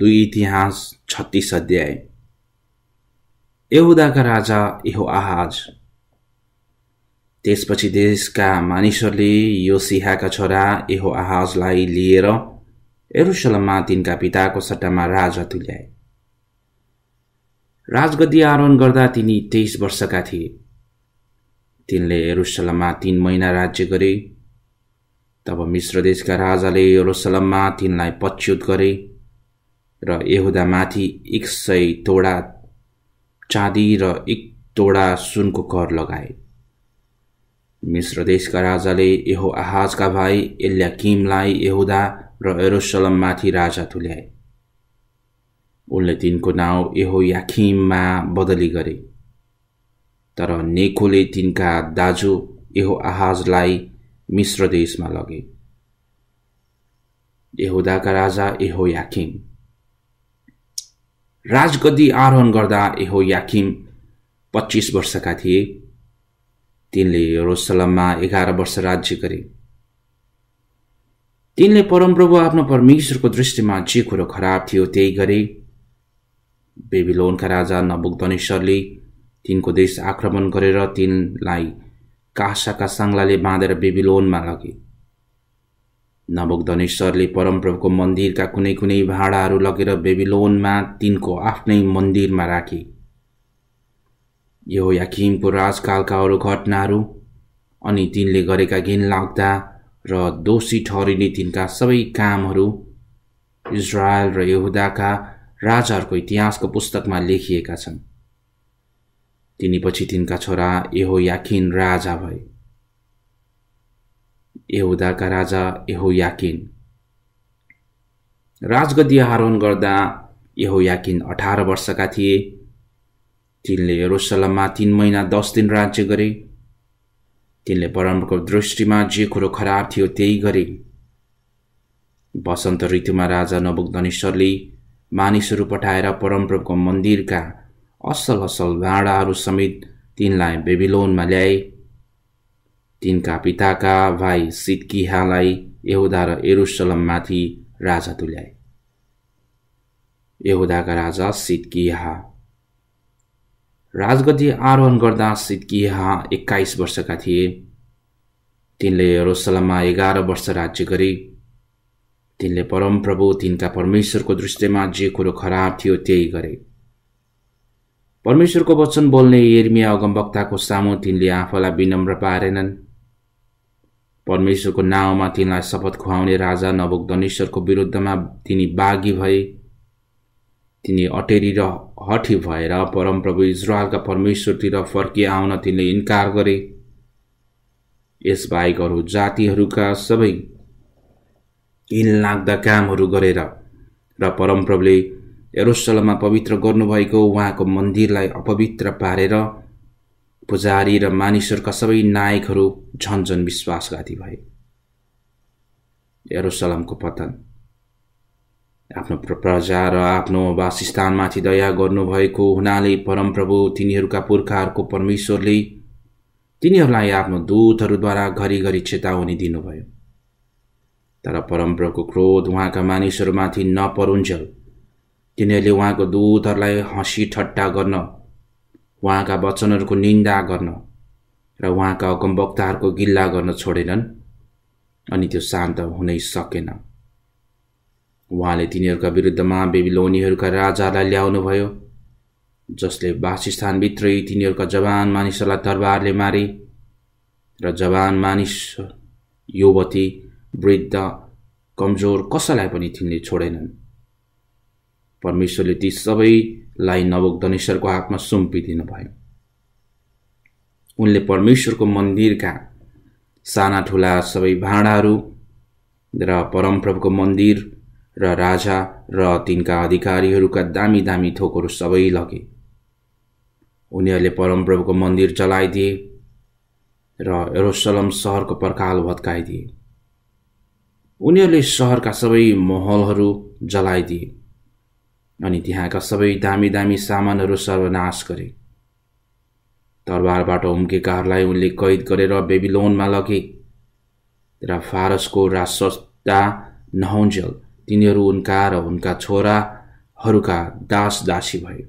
दुई इतिहास छत्तिस अध्याय। यहुदाका राजा इहो आहाज त्यसपछि देशका मानिसहरूले यो सिहाका छोरा इहो आहाजलाई लिएर एरुसलममा तिनका पिताको सट्टामा राजा तुल्याए। राजगद्दी आरोहण गर्दा तिनी तेइस वर्षका थिए। तिनले एरुसलममा तिन महिना राज्य गरे। तब मिश्र देशका राजाले एरुसलममा तिनलाई पच्युत गरे। र यहुदामाथि एक सय तोडा चाँदी र एक तोडा सुनको कर लगाए। मिश्र देशका राजाले यहो आहाजका भाइ एल्याकिमलाई यहुदा र एरोसलममाथि राजा तुल्याए। उनले तिनको नाउँ यहो याखिममा बदली गरे। तर नेकोले तिनका दाजु यहो आहाजलाई मिश्र देशमा लगे। यहुदाका राजा यहो याखिम राजगद्दी आरोहण गर्दा एहो याकिम पच्चिस वर्षका थिए। तिनले रोसलममा एघार वर्ष राज्य गरे। तिनले परमप्रभु आफ्नो परमेश्वरको दृष्टिमा जे कुरो खराब थियो त्यही गरे। बेबिलोनका राजा नबुकधनेश्वरले तिनको देश आक्रमण गरेर तिनलाई कासाका साङ्लाले बाँधेर बेबिलोनमा लगे। नबोकधनेश्वरले परमप्रभुको मन्दिरका कुनै कुनै भाँडाहरू लगेर बेबिलोनमा तिनको आफ्नै मन्दिरमा राखे। यो याकिमको राजकालका अरू घटनाहरू अनि तिनले गरेका घिनलाग्दा र दोषी ठहरिने तिनका सबै कामहरू इजरायल र यहुदाका राजाहरूको इतिहासको पुस्तकमा लेखिएका छन्। तिनीपछि तिनका छोरा यहो याकिन राजा भए। यहुदाका राजा यहो याकिन राजगद्दी आरोहण गर्दा यहो याकिन अठार वर्षका थिए। तिनले यरोसलममा तिन महिना दस दिन राज्य गरे। तिनले परमको दृष्टिमा जे कुरो खराब थियो त्यही गरे। वसन्त ऋतुमा राजा नबुकधनेश्वरले मानिसहरू पठाएर परमप्रभुको मन्दिरका असल असल भाँडाहरू समेत तिनलाई बेबिलोनमा ल्याए। तिनका पिताका भाइ सिद्किहालाई यहुदा र एरुसलममाथि राजा तुल्याए। यहुदाका राजा सिद्किहा। राजगद्दी आरोहण गर्दा सिद्किहा एक्काइस वर्षका थिए। तिनले यरुसलममा एघार वर्ष राज्य गरे। तिनले परमप्रभु तिनका परमेश्वरको दृष्टिमा जे कुरो खराब थियो त्यही गरे। परमेश्वरको वचन बोल्ने एर्मिया अगमवक्ताको सामु तिनले आफूलाई विनम्र पारेनन्। परमेश्वरको नाउँमा तिनलाई शपथ खुवाउने राजा नबोकधनेश्वरको विरुद्धमा तिनी बाघी भए तिनी अटेरी र हठी भएर परमप्रभु इजरायलका परमेश्वरतिर फर्किए आउन तिनले इन्कार गरे। यसबाहेक अरू जातिहरूका सबै लाग्दा कामहरू गरेर र परमप्रभुले एरोसलममा पवित्र गर्नुभएको उहाँको मन्दिरलाई अपवित्र पारेर पुजारी र मानिसहरूका सबै नायकहरू झन झन विश्वासघाती भए। एरोसलमको पतन। आफ्नो प्रजा र आफ्नो वासस्थानमाथि दया गर्नुभएको हुनाले परमप्रभु तिनीहरूका पुर्खाहरूको परमेश्वरले तिनीहरूलाई आफ्नो दूतहरूद्वारा घरिघरि चेतावनी दिनुभयो। तर परमप्रभुको क्रोध उहाँका मानिसहरूमाथि नपरुन्जेल। तिनीहरूले उहाँको दूतहरूलाई हँसी ठट्टा गर्न उहाँका वचनहरूको निन्दा गर्न र उहाँका अगमवक्ताहरूको गिल्ला गर्न छोडेनन् अनि त्यो शान्त हुनै सकेन उहाँले तिनीहरूका विरुद्धमा बेबिलोनीहरूका राजालाई ल्याउनुभयो जसले वासस्थानभित्रै तिनीहरूका जवान मानिसहरूलाई तरबारले मारे र जवान मानिस युवती वृद्ध कमजोर कसैलाई पनि तिनले छोडेनन्। परमेश्वरले ती सबैलाई नवोक्धनेश्वरको हातमा सुम्पिदिनु भयो। उनले परमेश्वरको मन्दिरका साना ठुला सबै भाँडाहरू र परमप्रभुको मन्दिर र राजा र तिनका अधिकारीहरूका दामी दामी थोकहरू सबै लगे। उनीहरूले परमप्रभुको मन्दिर जलाइदिए र एरोसलम सहरको पर्खाल भत्काइदिए। उनीहरूले सहरका सबै महलहरू जलाइदिए। अनि त्यहाँका सबै दामी दामी सामानहरू सर्वनाश गरे। तरबारबाट उम्केकाहरूलाई उनले कैद गरेर बेबिलोनमा लगे। र फारसको राजस्वता नहुन्जेल तिनीहरू उनका र उनका छोरा हरूका दास दासी भयो।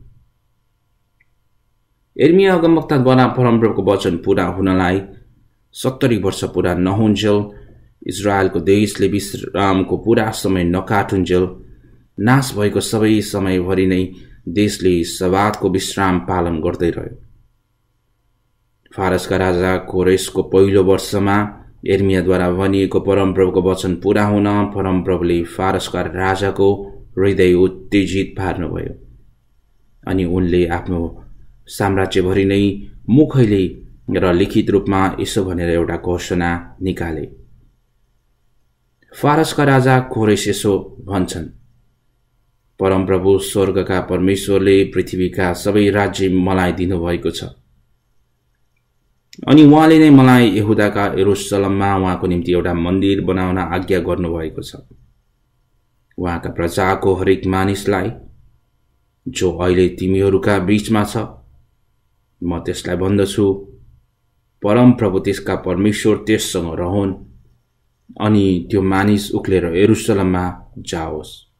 एर्मिया अगमवक्ताद्वारा परमप्रभुको वचन पुरा हुनलाई सत्तरी वर्ष पुरा नहुन्जेल इजरायलको देशले विश्रामको पुरा समय नकाटुन्जेल नाश भएको सबै समयभरि नै देशले सवादको विश्राम पालन गर्दै रह्यो। फारसका राजा कोरेसको पहिलो वर्षमा एर्मियाद्वारा भनिएको परमप्रभुको वचन पुरा हुन परमप्रभुले फारसका राजाको हृदय उत्तेजित पार्नुभयो अनि उनले आफ्नो साम्राज्यभरि नै मुखैले र लिखित रूपमा यसो भनेर एउटा घोषणा निकाले। फारसका राजा कोरेस यसो भन्छन् परमप्रभु स्वर्गका परमेश्वरले पृथ्वीका सबै राज्य मलाई दिनुभएको छ। अनि उहाँले नै मलाई यहुदाका एरुसलममा उहाँको निम्ति एउटा मन्दिर बनाउन आज्ञा गर्नुभएको छ। उहाँका प्रजाको हरेक मानिसलाई जो अहिले तिमीहरूका बिचमा छ म त्यसलाई भन्दछु। परमप्रभु त्यसका परमेश्वर त्यससँग रहन्। अनि त्यो मानिस उक्लेर एरुसलममा जाओस्।